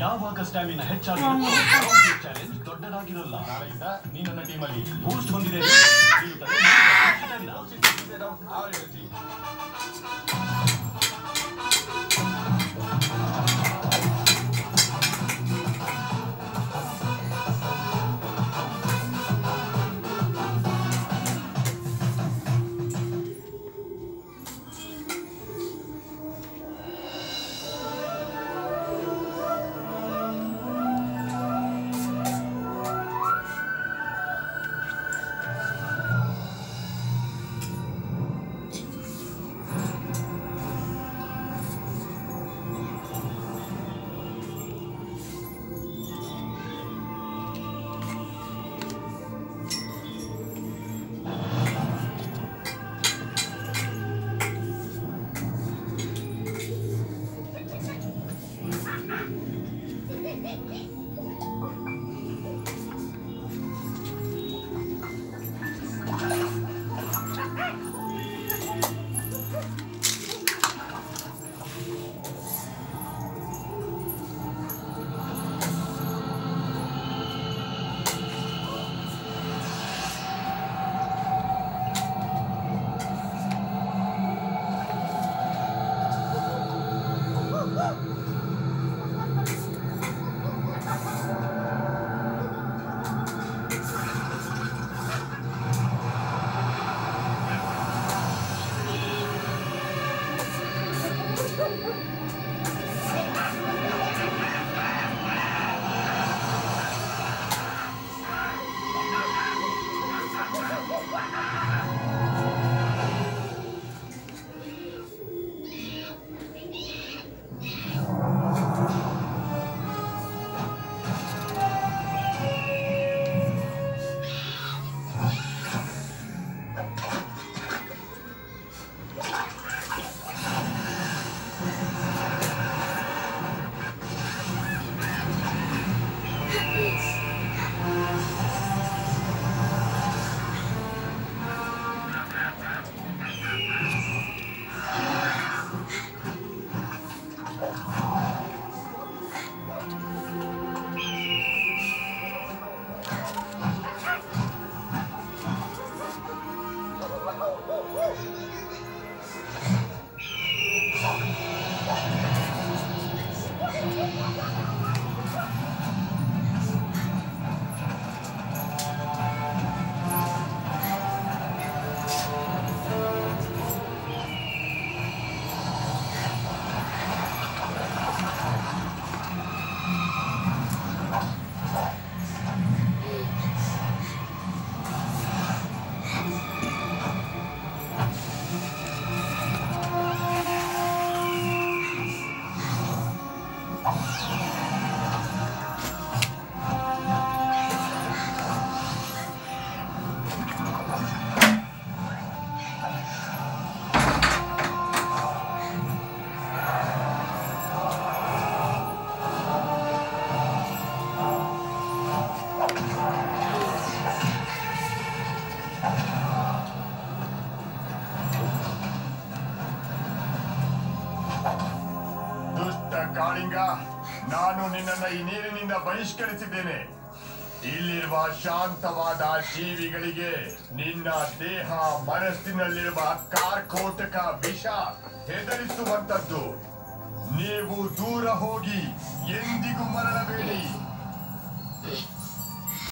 ಯಾವಾಗ ಸ್ಟ್ಯಾಮಿನ ಹೆಚ್ಚಾಗಿ ಚಾಲೆಂಜ್ ದೊಡ್ಡದಾಗಿರಲ್ಲ. ನಾಳೆಯಿಂದ ನೀ ನನ್ನ ಟೀಮಲ್ಲಿ ಬೂಸ್ಟ್ ಹೊಂದಿದೆ Ha ha ha! Oh, my God. ನಾನು ನಿನ್ನನ್ನ ಈ ನೀರಿನಿಂದ ಬಹಿಷ್ಕರಿಸಿದ್ದೇನೆ. ಇಲ್ಲಿರುವ ಶಾಂತವಾದ ಜೀವಿಗಳಿಗೆ ನಿನ್ನ ದೇಹ ಮನಸ್ಸಿನಲ್ಲಿರುವ ಕಾರ್ಕೋಟಕ ವಿಷ ಹೆದರಿಸುವಂತದ್ದು ನೀವು ದೂರ ಹೋಗಿ ಎಂದಿಗೂ ಮರಳಬೇಡಿ